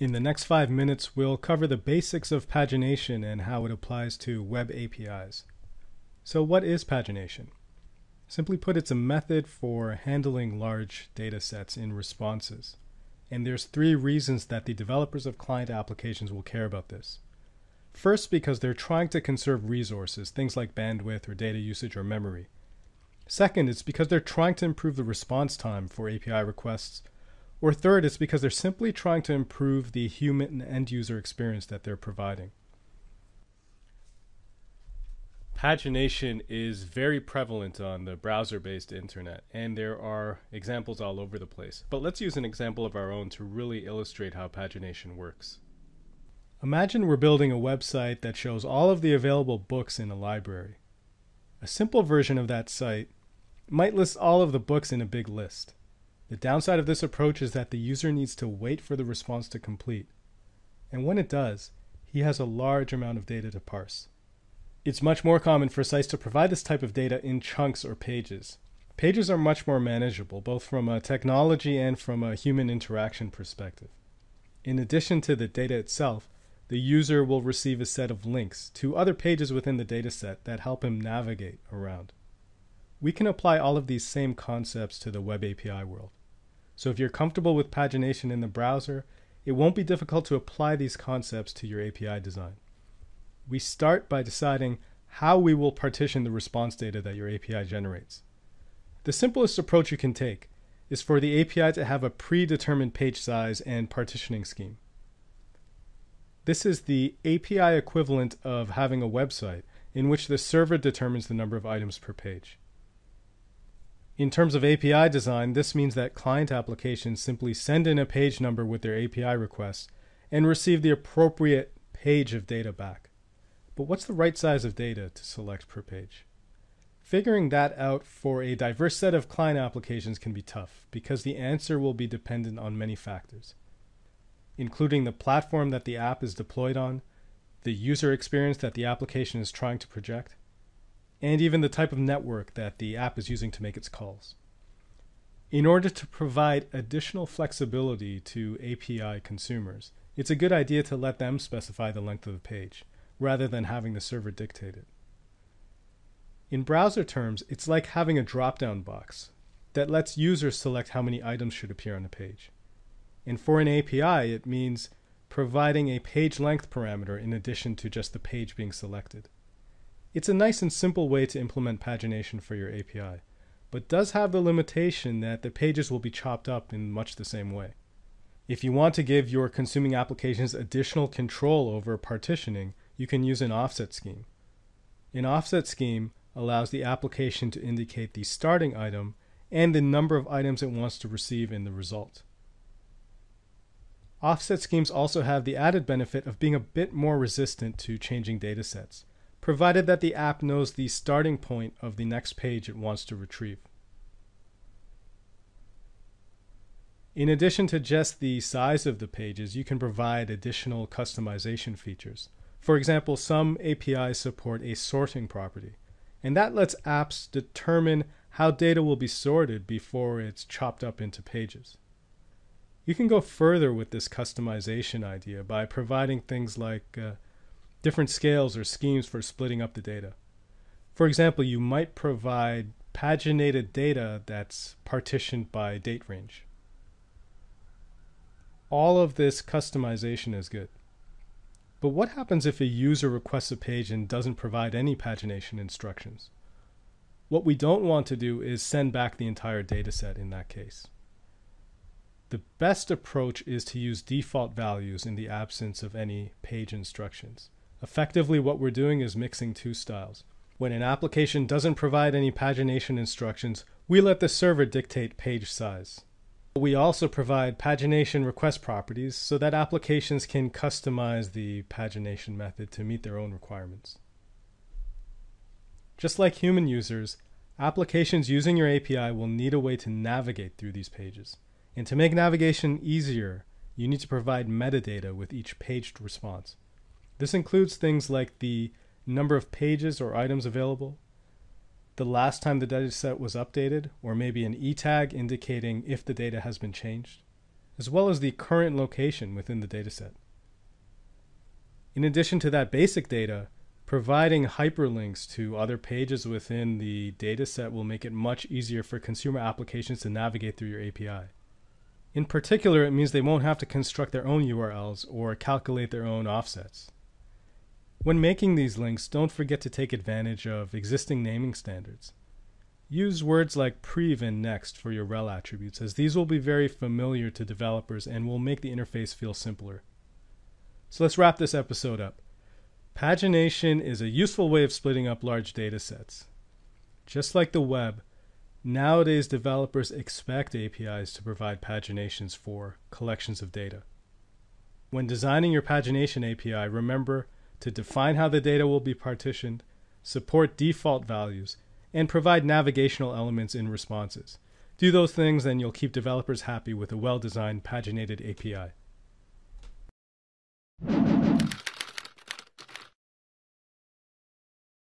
In the next five minutes, we'll cover the basics of pagination and how it applies to web APIs. So, what is pagination? Simply put, it's a method for handling large data sets in responses. And there's three reasons that the developers of client applications will care about this. First, because they're trying to conserve resources, things like bandwidth or data usage or memory. Second, it's because they're trying to improve the response time for API requests or third, it's because they're simply trying to improve the human and end user experience that they're providing. Pagination is very prevalent on the browser based internet, and there are examples all over the place. But let's use an example of our own to really illustrate how pagination works. Imagine we're building a website that shows all of the available books in a library. A simple version of that site might list all of the books in a big list. The downside of this approach is that the user needs to wait for the response to complete. And when it does, he has a large amount of data to parse. It's much more common for sites to provide this type of data in chunks or pages. Pages are much more manageable, both from a technology and from a human interaction perspective. In addition to the data itself, the user will receive a set of links to other pages within the dataset that help him navigate around. We can apply all of these same concepts to the Web API world. So if you're comfortable with pagination in the browser, it won't be difficult to apply these concepts to your API design. We start by deciding how we will partition the response data that your API generates. The simplest approach you can take is for the API to have a predetermined page size and partitioning scheme. This is the API equivalent of having a website in which the server determines the number of items per page. In terms of API design, this means that client applications simply send in a page number with their API requests and receive the appropriate page of data back. But what's the right size of data to select per page? Figuring that out for a diverse set of client applications can be tough because the answer will be dependent on many factors, including the platform that the app is deployed on, the user experience that the application is trying to project, and even the type of network that the app is using to make its calls. In order to provide additional flexibility to API consumers, it's a good idea to let them specify the length of the page, rather than having the server dictate it. In browser terms, it's like having a drop down box that lets users select how many items should appear on the page. And for an API, it means providing a page length parameter in addition to just the page being selected. It's a nice and simple way to implement pagination for your API, but does have the limitation that the pages will be chopped up in much the same way. If you want to give your consuming applications additional control over partitioning, you can use an offset scheme. An offset scheme allows the application to indicate the starting item and the number of items it wants to receive in the result. Offset schemes also have the added benefit of being a bit more resistant to changing datasets provided that the app knows the starting point of the next page it wants to retrieve. In addition to just the size of the pages, you can provide additional customization features. For example, some APIs support a sorting property, and that lets apps determine how data will be sorted before it's chopped up into pages. You can go further with this customization idea by providing things like uh, different scales or schemes for splitting up the data. For example, you might provide paginated data that's partitioned by date range. All of this customization is good. But what happens if a user requests a page and doesn't provide any pagination instructions? What we don't want to do is send back the entire dataset in that case. The best approach is to use default values in the absence of any page instructions. Effectively, what we're doing is mixing two styles. When an application doesn't provide any pagination instructions, we let the server dictate page size. We also provide pagination request properties so that applications can customize the pagination method to meet their own requirements. Just like human users, applications using your API will need a way to navigate through these pages. And to make navigation easier, you need to provide metadata with each paged response. This includes things like the number of pages or items available, the last time the dataset was updated, or maybe an e tag indicating if the data has been changed, as well as the current location within the dataset. In addition to that basic data, providing hyperlinks to other pages within the dataset will make it much easier for consumer applications to navigate through your API. In particular, it means they won't have to construct their own URLs or calculate their own offsets. When making these links, don't forget to take advantage of existing naming standards. Use words like prev and next for your rel attributes, as these will be very familiar to developers and will make the interface feel simpler. So let's wrap this episode up. Pagination is a useful way of splitting up large data sets. Just like the web, nowadays developers expect APIs to provide paginations for collections of data. When designing your pagination API, remember to define how the data will be partitioned, support default values, and provide navigational elements in responses. Do those things, and you'll keep developers happy with a well designed paginated API.